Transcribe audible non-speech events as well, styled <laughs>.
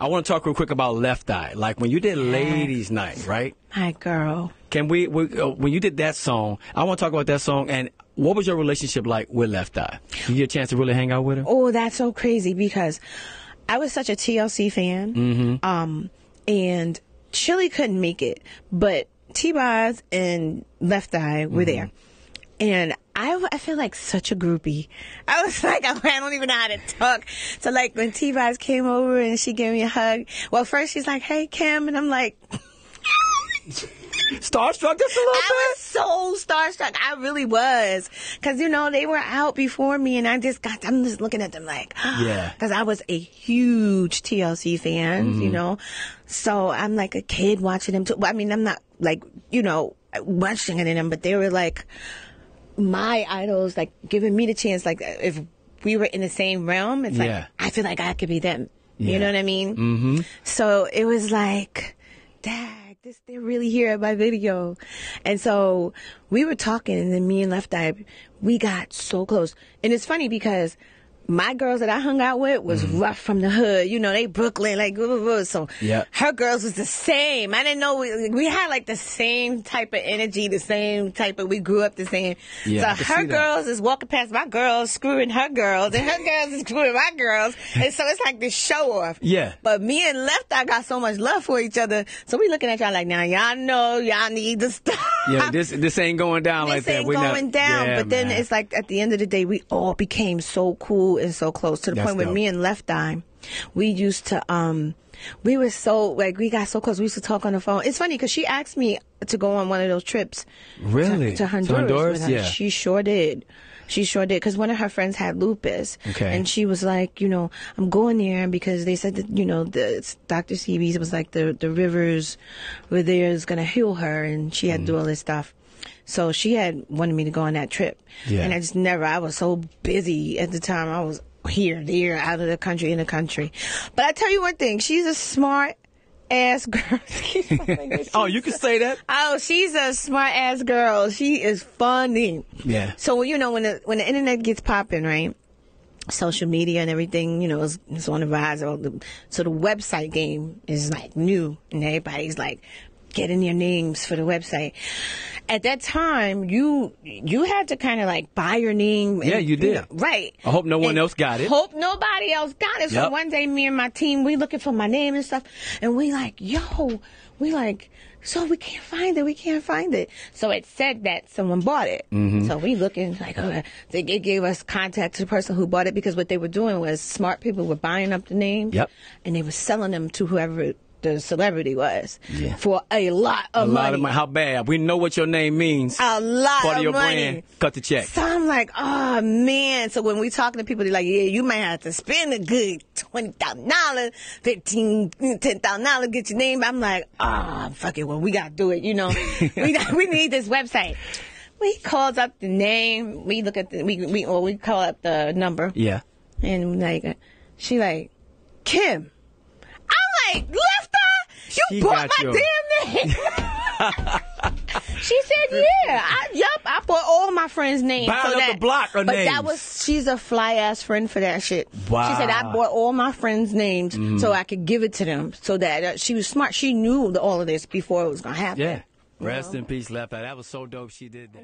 I want to talk real quick about Left Eye. Like when you did Ladies Night, right? My girl. Can we, we uh, when you did that song? I want to talk about that song and what was your relationship like with Left Eye? Did you get a chance to really hang out with her? Oh, that's so crazy because I was such a TLC fan. Mm-hmm. Um, and Chili couldn't make it, but T-Boz and Left Eye were Mm-hmm. there. And I, I feel like such a groupie. I was <laughs> like, I don't even know how to talk. So like when T-Boz came over and she gave me a hug, well, first she's like, hey, Kim. And I'm like, <laughs> Starstruck just a little I was so starstruck. I really was. Cause you know, they were out before me and I just got, I'm just looking at them like, <gasps> Yeah. Cause I was a huge TLC fan, you mm-hmm. know? So I'm like a kid watching them too. I mean, I'm not like, you know, watching it in them, but they were like my idols, like giving me the chance, like if we were in the same realm, it's Yeah. like, I feel like I could be them. Yeah. You know what I mean? Mm-hmm. So it was like, dag, this they're really here at my video. And so we were talking and then me and Left Eye, we got so close. And it's funny because my girls that I hung out with was mm-hmm. rough from the hood. You know, they Brooklyn, like, woo, woo, woo. so Yeah. her girls was the same. I didn't know we, we had like the same type of energy, the same type of, we grew up the same. Yeah, so her girls is walking past my girls, screwing her girls, and her <laughs> girls is screwing my girls. And so it's like this show off. Yeah. But me and Left Eye got so much love for each other. So we looking at y'all like, now y'all know y'all need to stop. Yeah, this this ain't going down like that. This ain't We're not- going down. Yeah, but then it's like at the end of the day, we all became so cool and so close to the That's point where dope. me and Left Eye, we used to, um, we were so, like, we got so close. We used to talk on the phone. It's funny because she asked me to go on one of those trips. Really? To, to Honduras. To Honduras? Yeah. She sure did. She sure did. Because one of her friends had lupus. Okay. And she was like, you know, I'm going there because they said that, you know, the Dr. Sebi's was like the, the rivers were there is going to heal her. And she had to do all this stuff. So she had wanted me to go on that trip. Yeah. And I just never, I was so busy at the time. I was here, there, out of the country, in the country. But I tell you one thing, she's a smart ass <laughs> girl. <laughs> oh, you can say that. Oh, she's a smart ass girl. She is funny. Yeah. So you know when the when the internet gets popping, right? Social media and everything, you know, is, is on the rise. All the- So the website game is like new, and everybody's like getting their names for the website. At that time, you you had to kind of like buy your name. and, Yeah, you did. know, right. I hope no one And else got it. Hope nobody else got it. So one day, me and my team, we looking for my name and stuff, and we like, yo, we like, so we can't find it. We can't find it. So it said that someone bought it. Mm-hmm. So we looking like, oh, they it gave us contact to the person who bought it because what they were doing was smart people were buying up the name. Yep. And they were selling them to whoever the celebrity was Yeah. for a lot of A of lot money. of money. How bad? We know what your name means. a lot Part of your money. brand. Cut the check. So I'm like, oh man. So when we talking to people, they're like, yeah, you might have to spend a good twenty thousand dollars, fifteen, ten thousand dollars, get your name. I'm like, ah, fuck it. Well, we gotta do it. You know, <laughs> we got, we need this website. We calls up the name. We look at the we we or we call up the number, Yeah. and like, she like, Kim. I'm like, eye, you She bought my your- damn name. <laughs> She said, "Yeah, I, yep, I put all my friends' names." Bound up that, the block but names. that was she's a fly ass friend for that shit. Wow. She said I bought all my friends' names so I could give it to them, so that uh, she was smart. She knew all of this before it was gonna happen. Yeah. Rest in peace, Left Eye. That was so dope. She did that.